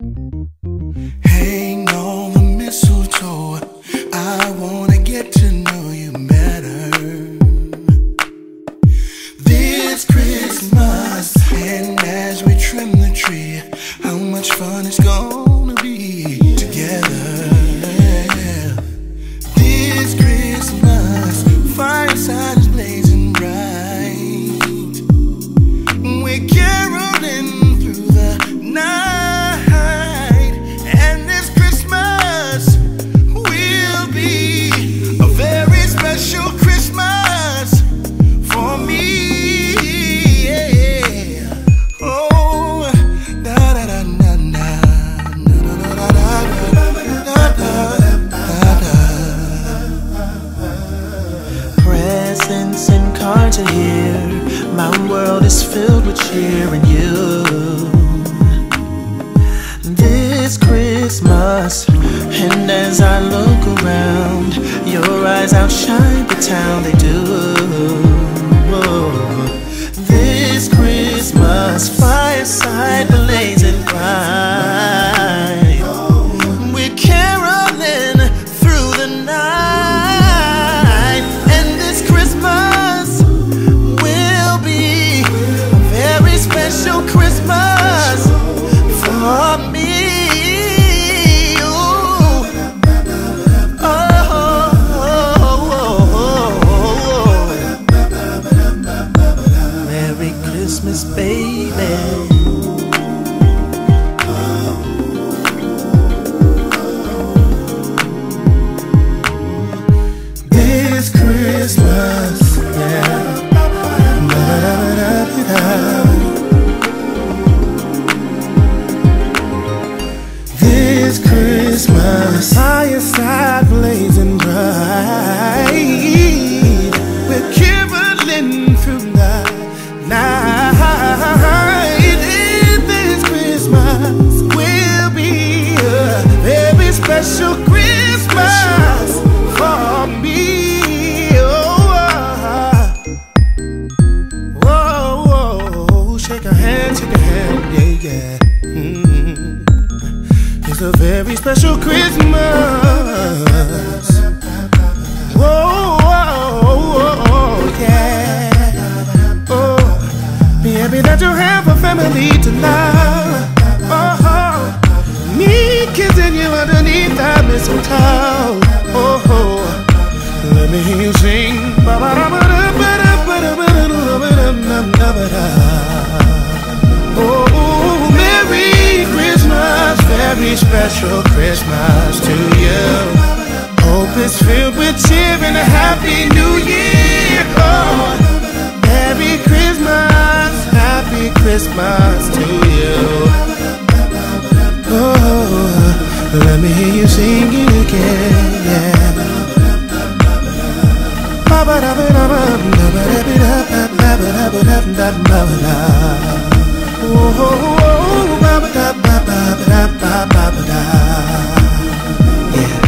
Hang on the mistletoe. I wanna get to know you better. This Christmas, and as we trim the tree, how much fun it's gonna be together. Presents and cards are here. My world is filled with cheer and you. This Christmas, and as I look around, your eyes outshine the town they do. Christmas, baby. This Christmas, yeah. This Christmas, fireside blazing bright. We're caroling through the special Christmas for me. Oh, whoa, whoa, whoa. shake a hand, shake a hand, yeah, yeah. Mm. It's a very special Christmas. Whoa, whoa, whoa, yeah. Oh, be happy that you have a family tonight. Oh, Merry Christmas, very special Christmas to you. Hope it's filled with cheer and a happy new year. Oh, Merry Christmas, happy Christmas to you. Oh, let me hear you sing it again, Yeah.